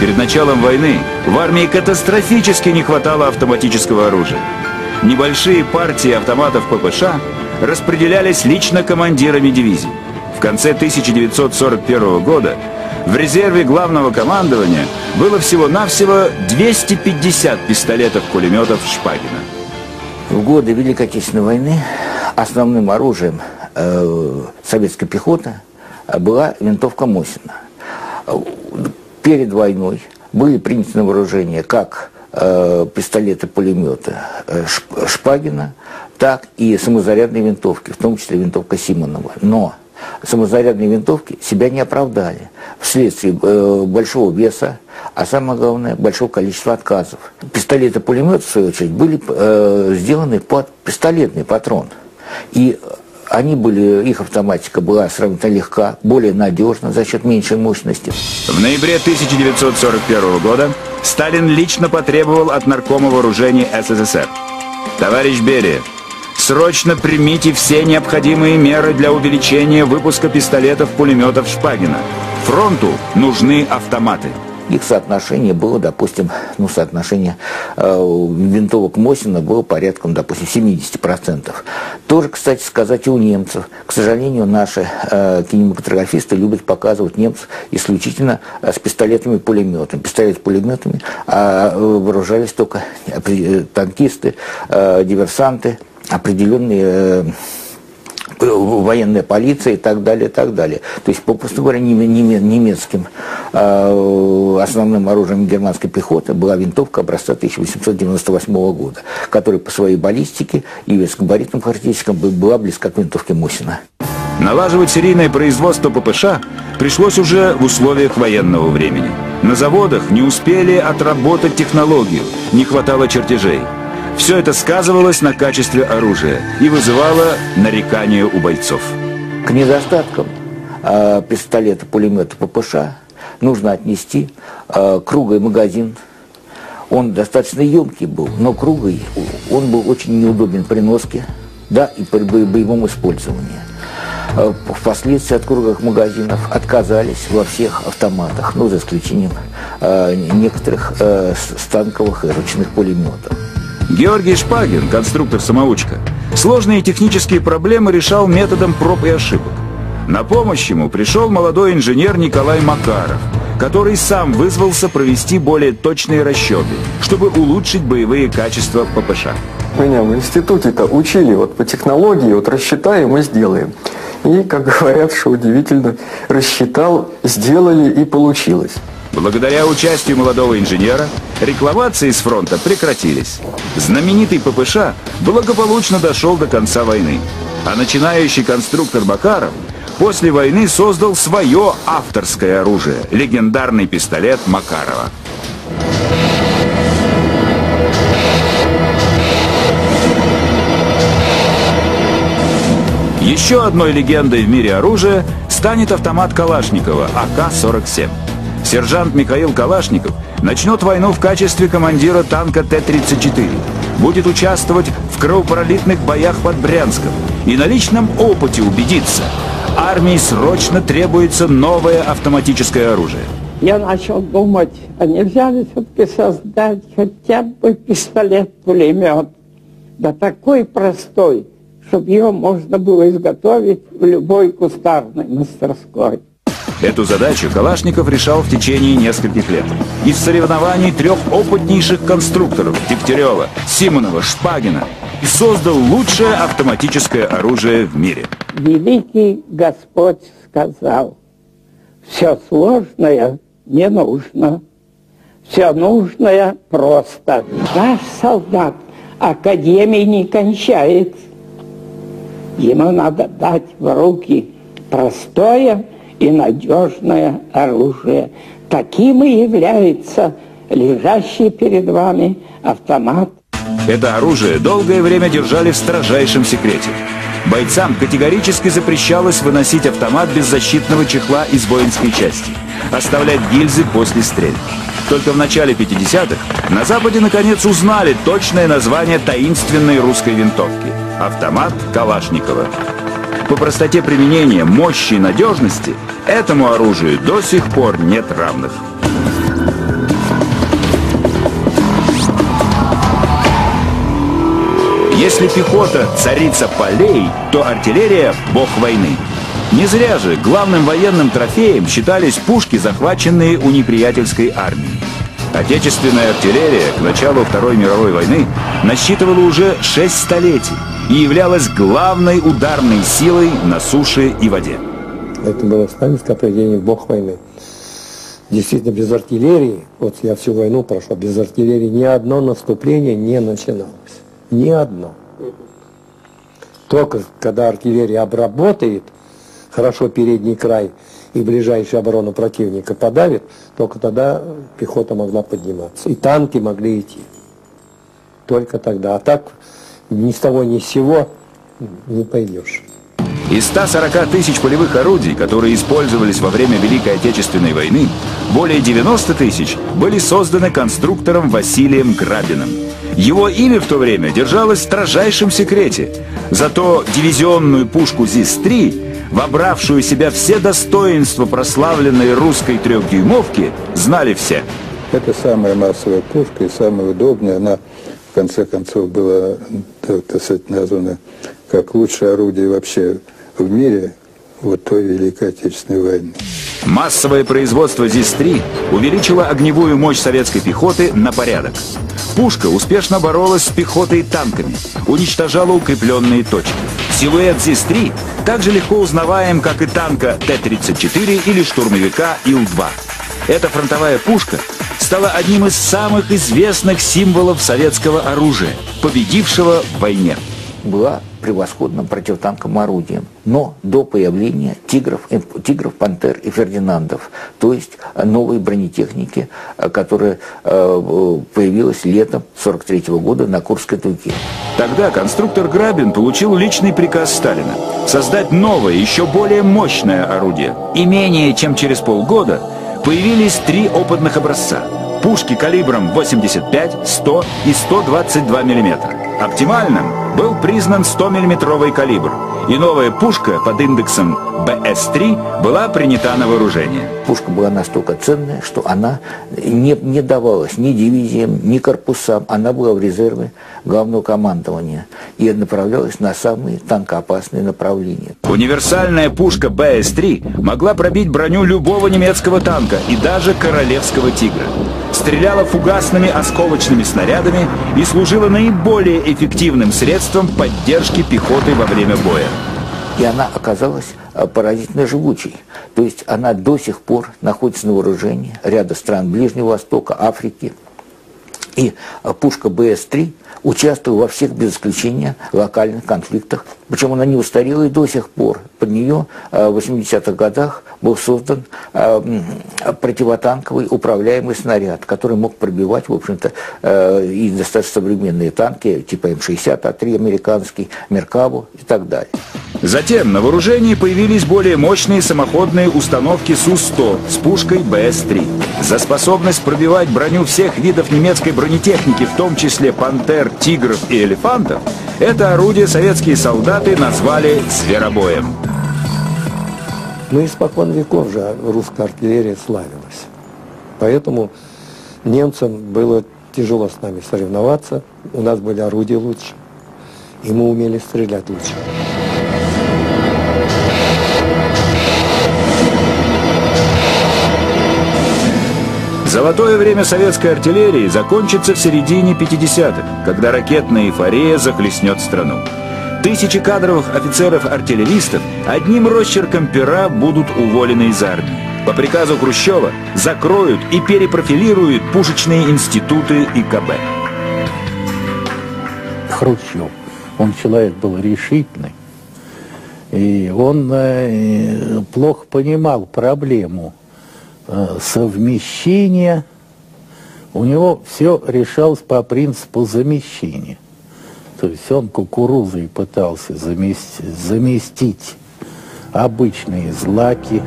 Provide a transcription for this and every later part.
Перед началом войны в армии катастрофически не хватало автоматического оружия. Небольшие партии автоматов ППШ распределялись лично командирами дивизий. В конце 1941 года в резерве главного командования было всего-навсего 250 пистолетов-пулеметов Шпагина. В годы Великой Отечественной войны основным оружием э, советской пехоты была винтовка Мосина. Перед войной были приняты на вооружение как э, пистолеты-пулеметы э, Шпагина, так и самозарядные винтовки, в том числе винтовка Симонова. Но самозарядные винтовки себя не оправдали вследствие э, большого веса, а самое главное, большого количества отказов. Пистолеты-пулеметы, в свою очередь, были э, сделаны под пистолетный патрон. И они были, их автоматика была сравнительно легка, более надежна за счет меньшей мощности. В ноябре 1941 года Сталин лично потребовал от наркома вооружений СССР. Товарищ Берия, Срочно примите все необходимые меры для увеличения выпуска пистолетов-пулеметов Шпагина. Фронту нужны автоматы. Их соотношение было, допустим, ну, соотношение э, винтовок Мосина было порядком, допустим, 70%. Тоже, кстати сказать, и у немцев. К сожалению, наши э, кинематографисты любят показывать немцев исключительно э, с пистолетами-пулеметами. Пистолет-пулеметами а э, вооружались только э, танкисты, э, диверсанты, определенные э, военная полиция и так далее, и так далее. То есть, попросту говоря, немецким основным оружием германской пехоты была винтовка образца 1898 года, которая по своей баллистике и весгабаритным характеристикам была близка к винтовке Мусина. Налаживать серийное производство ППШ пришлось уже в условиях военного времени. На заводах не успели отработать технологию, не хватало чертежей. Все это сказывалось на качестве оружия и вызывало нарекания у бойцов. К недостаткам э, пистолета, пулемета ППШ нужно отнести э, круглый магазин. Он достаточно емкий был, но круглый, он был очень неудобен при носке, да, и при боевом использовании. Э, впоследствии от круглых магазинов отказались во всех автоматах, ну, за исключением э, некоторых э, станковых и ручных пулеметов. Георгий Шпагин, конструктор-самоучка, сложные технические проблемы решал методом проб и ошибок. На помощь ему пришел молодой инженер Николай Макаров, который сам вызвался провести более точные расчеты, чтобы улучшить боевые качества ППШ. Меня в институте-то учили вот по технологии, вот рассчитаем и сделаем. И, как говорят, что удивительно, рассчитал, сделали и получилось. Благодаря участию молодого инженера рекламации с фронта прекратились. Знаменитый ППШ благополучно дошел до конца войны. А начинающий конструктор Бакаров после войны создал свое авторское оружие – легендарный пистолет Макарова. Еще одной легендой в мире оружия станет автомат Калашникова АК-47. Сержант Михаил Калашников начнет войну в качестве командира танка Т-34. Будет участвовать в кровопролитных боях под Брянском и на личном опыте убедиться, армии срочно требуется новое автоматическое оружие. Я начал думать, а нельзя ли все-таки создать хотя бы пистолет-пулемет, да такой простой, чтобы его можно было изготовить в любой кустарной мастерской. Эту задачу Калашников решал в течение нескольких лет. Из соревнований трех опытнейших конструкторов Дегтярева, Симонова, Шпагина и создал лучшее автоматическое оружие в мире. Великий Господь сказал, все сложное не нужно, все нужное просто. Наш солдат академии не кончает. Ему надо дать в руки простое и надежное оружие. Таким и является лежащий перед вами автомат. Это оружие долгое время держали в строжайшем секрете. Бойцам категорически запрещалось выносить автомат без защитного чехла из воинской части, оставлять гильзы после стрельбы. Только в начале 50-х на Западе наконец узнали точное название таинственной русской винтовки – автомат Калашникова. По простоте применения, мощи и надежности этому оружию до сих пор нет равных. Если пехота – царица полей, то артиллерия – бог войны. Не зря же главным военным трофеем считались пушки, захваченные у неприятельской армии. Отечественная артиллерия к началу Второй мировой войны насчитывала уже шесть столетий и являлась главной ударной силой на суше и воде. Это было сталинское определение «бог войны». Действительно, без артиллерии, вот я всю войну прошел, без артиллерии ни одно наступление не начиналось. Ни одно. Только когда артиллерия обработает хорошо передний край и ближайшую оборону противника подавит, только тогда пехота могла подниматься. И танки могли идти. Только тогда. А так ни с того ни с сего не пойдешь. Из 140 тысяч полевых орудий, которые использовались во время Великой Отечественной войны, более 90 тысяч были созданы конструктором Василием Грабиным. Его имя в то время держалось в строжайшем секрете. Зато дивизионную пушку ЗИС-3, вобравшую в себя все достоинства прославленной русской трехдюймовки, знали все. Это самая массовая пушка и самая удобная. Она, в конце концов, была, так сказать, названа как лучшее орудие вообще в мире вот той Великой Отечественной войны. Массовое производство ЗИС-3 увеличило огневую мощь советской пехоты на порядок. Пушка успешно боролась с пехотой и танками, уничтожала укрепленные точки. Силуэт ЗИС-3 также легко узнаваем, как и танка Т-34 или штурмовика Ил-2. Эта фронтовая пушка стала одним из самых известных символов советского оружия, победившего в войне была превосходным противотанковым орудием. Но до появления тигров, э, тигров, пантер и фердинандов, то есть новой бронетехники, э, которая э, появилась летом 43 года на Курской дуге. Тогда конструктор Грабин получил личный приказ Сталина создать новое, еще более мощное орудие. И менее чем через полгода появились три опытных образца. Пушки калибром 85, 100 и 122 миллиметра. Оптимальным был признан 100-мм калибр, и новая пушка под индексом БС-3 была принята на вооружение. Пушка была настолько ценная, что она не, не давалась ни дивизиям, ни корпусам. Она была в резерве главного командования и направлялась на самые танкоопасные направления. Универсальная пушка БС-3 могла пробить броню любого немецкого танка и даже королевского «Тигра» стреляла фугасными осколочными снарядами и служила наиболее эффективным средством поддержки пехоты во время боя. И она оказалась э, поразительно живучей. То есть она до сих пор находится на вооружении ряда стран Ближнего Востока, Африки. И э, пушка БС-3 участвовала во всех, без исключения, локальных конфликтах. Причем она не устарела и до сих пор. Под нее э, в 80-х годах был создан э, противотанковый управляемый снаряд, который мог пробивать, в общем-то, э, и достаточно современные танки, типа М-60, А-3 американский, Меркаву и так далее. Затем на вооружении появились более мощные самоходные установки Су-100 с пушкой БС-3. За способность пробивать броню всех видов немецкой бронетехники, в том числе «Пантер», «Тигров» и «Элефантов», это орудие советские солдаты назвали «зверобоем». Ну, испокон веков же русская артиллерия славилась. Поэтому немцам было тяжело с нами соревноваться. У нас были орудия лучше, и мы умели стрелять лучше. Золотое время советской артиллерии закончится в середине 50-х, когда ракетная эйфория захлестнет страну. Тысячи кадровых офицеров-артиллеристов одним росчерком пера будут уволены из армии. По приказу Хрущева закроют и перепрофилируют пушечные институты ИКБ. Хрущев, он человек был решительный, и он э, плохо понимал проблему совмещения, у него все решалось по принципу замещения. То есть он кукурузой пытался заместить, заместить обычные злаки.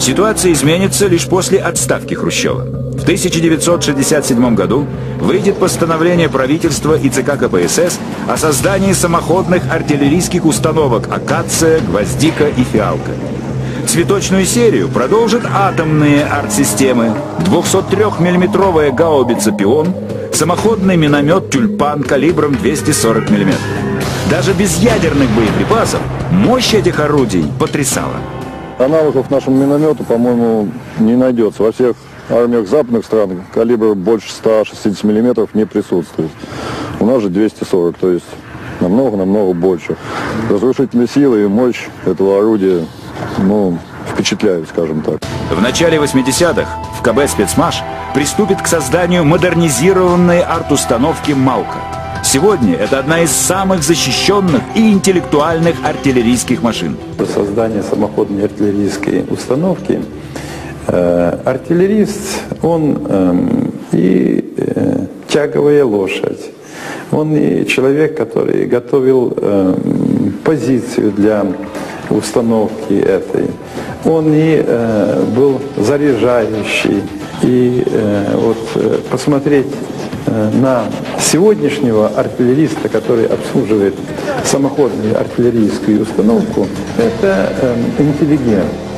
Ситуация изменится лишь после отставки Хрущева. В 1967 году выйдет постановление правительства и ЦК КПСС о создании самоходных артиллерийских установок «Акация», «Гвоздика» и «Фиалка». Цветочную серию продолжат атомные артсистемы, 203 миллиметровая гаубица «Пион», самоходный миномет «Тюльпан» калибром 240 мм. Даже без ядерных боеприпасов мощь этих орудий потрясала. Аналогов нашему миномету, по-моему, не найдется. Во всех армиях западных стран калибр больше 160 мм не присутствует. У нас же 240, то есть намного-намного больше. Разрушительные силы и мощь этого орудия, ну, впечатляют, скажем так. В начале 80-х в КБ «Спецмаш» приступит к созданию модернизированной арт-установки «Малка». Сегодня это одна из самых защищенных и интеллектуальных артиллерийских машин. Создание самоходной артиллерийской установки э, артиллерист, он э, и э, тяговая лошадь, он и человек, который готовил э, позицию для установки этой. Он и э, был заряжающий. И э, вот э, посмотреть э, на сегодняшнего артиллериста, который обслуживает самоходную артиллерийскую установку, это э, интеллигент.